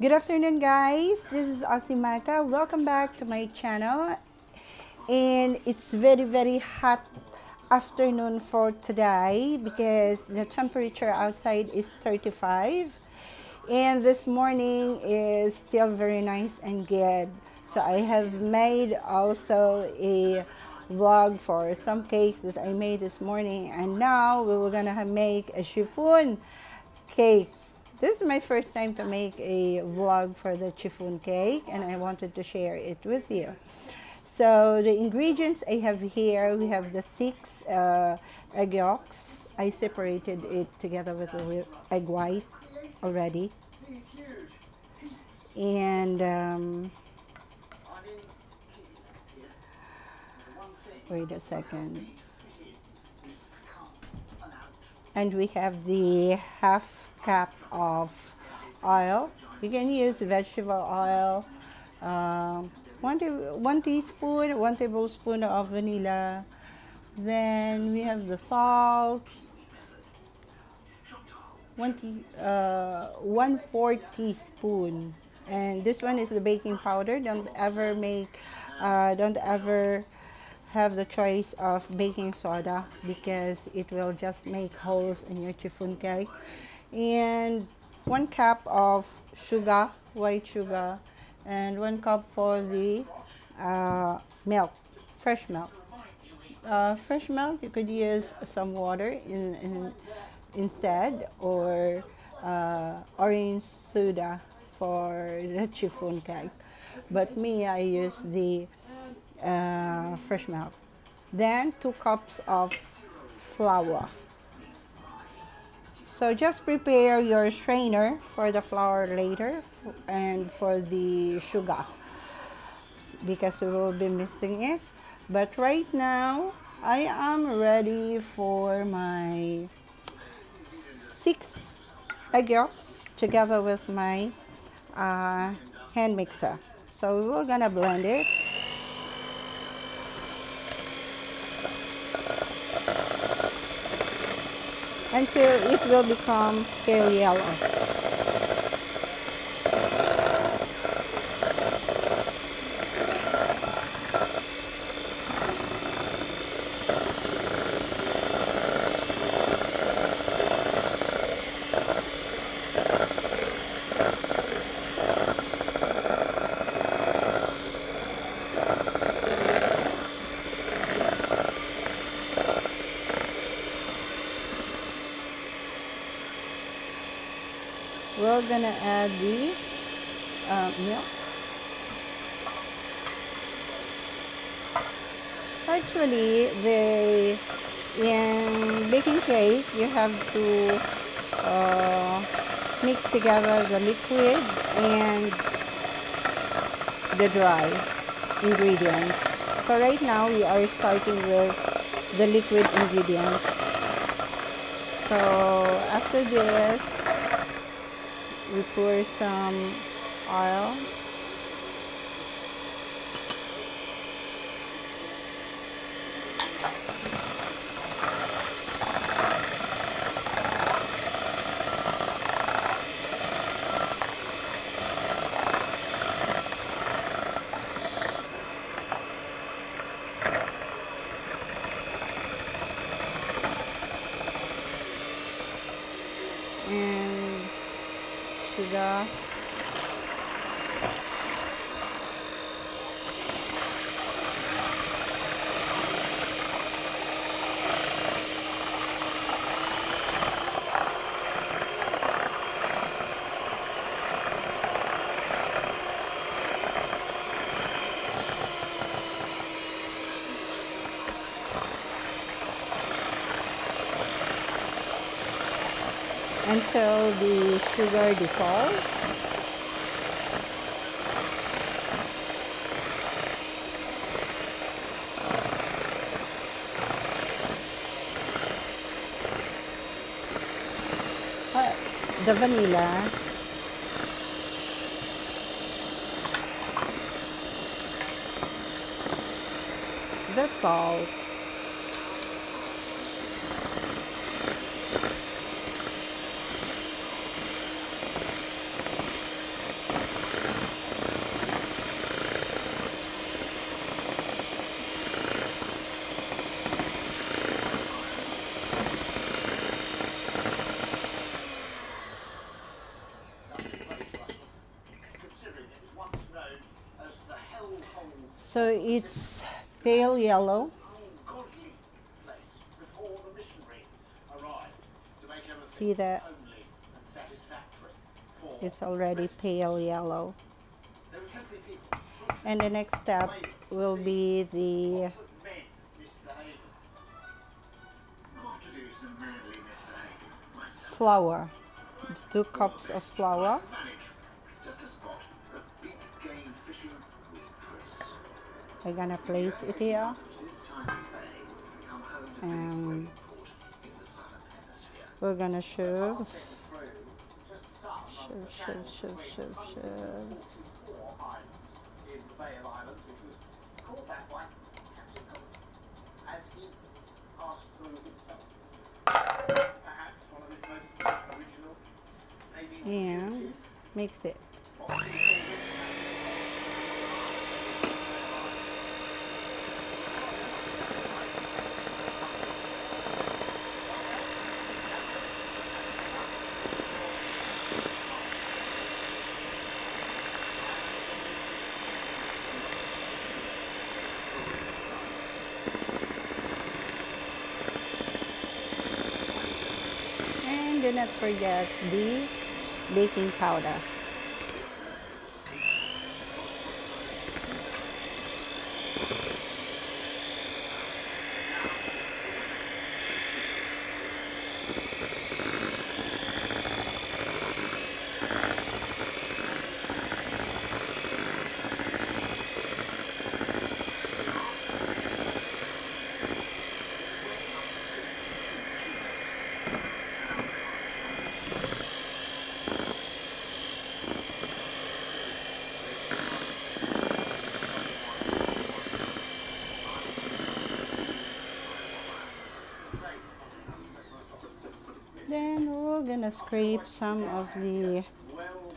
Good afternoon guys, this is Osimaka. Welcome back to my channel. And it's very very hot afternoon for today because the temperature outside is 35 and this morning is still very nice and good. So I have made also a vlog for some cakes that I made this morning and now we were gonna make a chiffon cake this is my first time to make a vlog for the chiffon cake and I wanted to share it with you. So the ingredients I have here, we have the six uh, egg yolks. I separated it together with the egg white already. And um, wait a second. And we have the half cup of oil. You can use vegetable oil, um, one, one teaspoon, one tablespoon of vanilla. Then we have the salt, one, uh, teaspoon. And this one is the baking powder. Don't ever make, uh, don't ever have the choice of baking soda because it will just make holes in your chiffon cake and one cup of sugar, white sugar, and one cup for the uh, milk, fresh milk. Uh, fresh milk, you could use some water in, in instead or uh, orange soda for the chiffon cake. But me, I use the uh, fresh milk. Then two cups of flour. So just prepare your strainer for the flour later and for the sugar because we will be missing it. But right now, I am ready for my six egg yolks together with my uh, hand mixer. So we're gonna blend it. Until it will become pale yellow. We're gonna add the uh, milk. Actually the in baking cake you have to uh, mix together the liquid and the dry ingredients. So right now we are starting with the liquid ingredients. So after this we pour some oil sugar until the sugar dissolves. the vanilla the salt So it's pale yellow. the See that? It's already pale yellow. And the next step will be the flour. Two cups of flour. We're gonna place it here. And hemisphere. we're gonna shove, shove, shove, shove, shove, shove. four islands in the Bay of Islands, which was called that by Captain Cook as he passed through himself. Perhaps one of his most original naming And duties. mix it. And do not forget the baking powder. Then we're gonna scrape some of the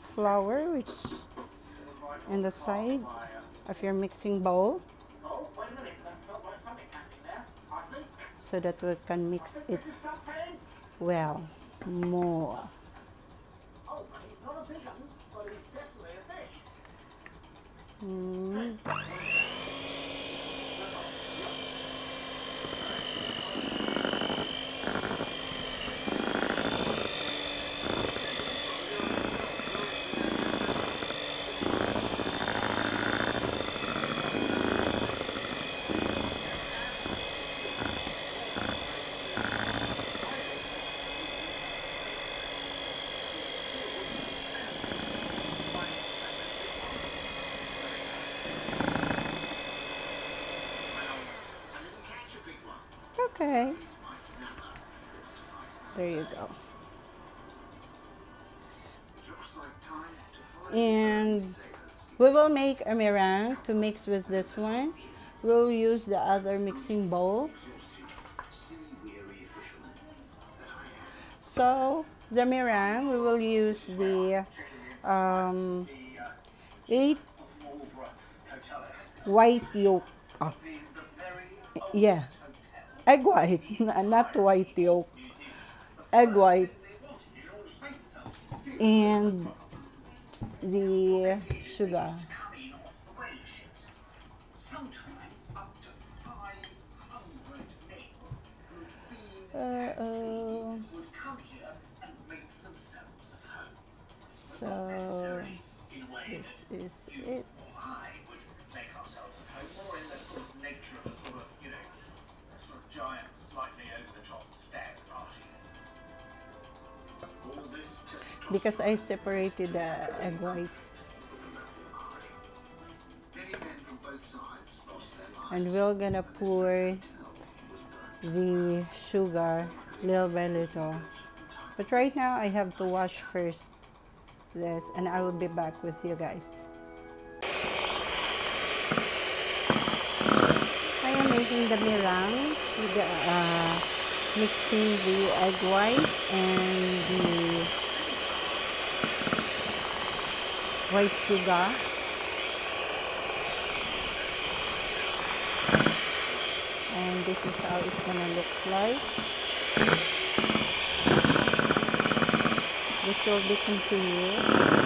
flour which in the side of your mixing bowl so that we can mix it well more. Oh, he's not a big one, but he's definitely a fish. Mm. I didn't catch a big one. Okay, there you go. And we will make a meringue to mix with this one. We'll use the other mixing bowl. So the meringue, we will use the um, eight white yolk. Very yeah. Egg white, not white yolk. Egg white and the sugar. Coming off the whale ships. Sometimes up to 500 men who've been Uh, uh, so this is it. Because I separated the egg white and we're gonna pour the sugar little by little. But right now I have to wash first this and I will be back with you guys. I am making the meringue with the, uh, mixing the egg white and the white sugar. And this is how it's gonna look like. This will be continued.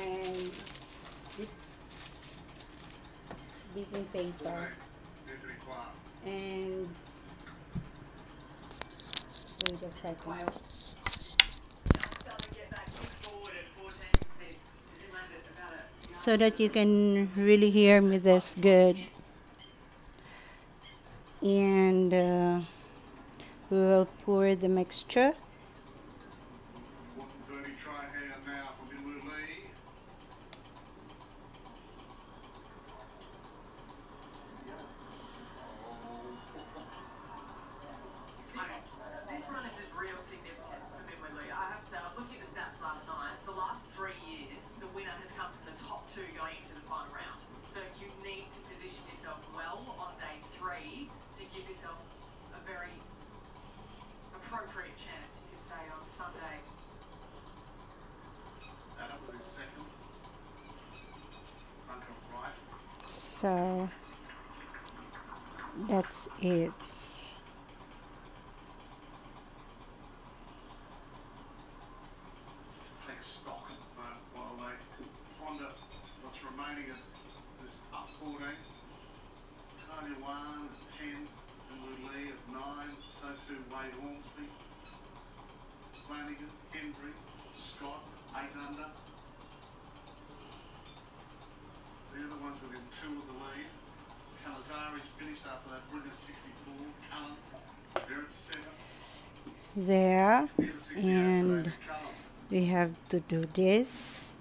And this baking paper. And wait a second. So that you can really hear me this good. And uh, we will pour the mixture. so that's it. there and we have to do this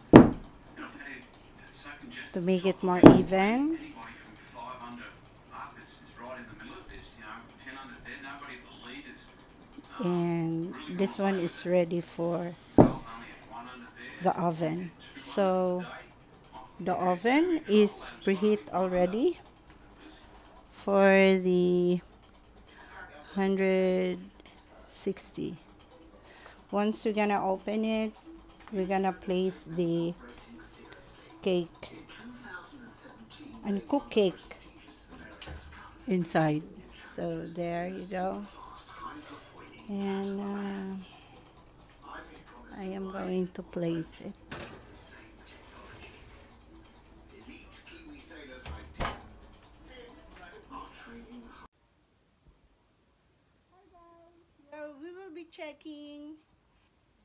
to make it more even. And this one is ready for the oven. So the oven is preheat already for the 100 60 once you're gonna open it you're gonna place the cake and cook cake inside. So there you go. And uh, I am going to place it. cooking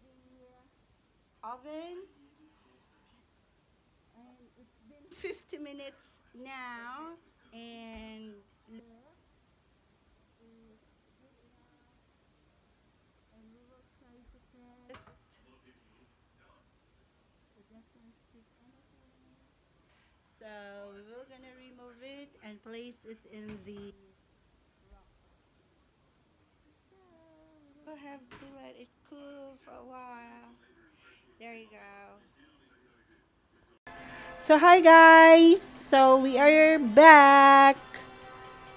the oven. And it's been 50 minutes now and so we're gonna remove it and place it in the We'll have to let it cool for a while. There you go. So hi guys. So we are back.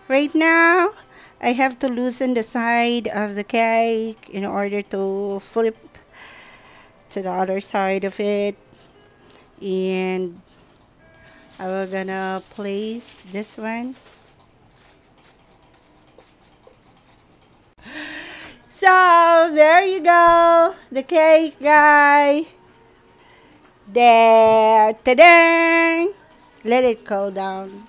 Right now, I have to loosen the side of the cake in order to flip to the other side of it. And I will gonna place this one. So there you go, the cake guy. There, ta Let it cool down.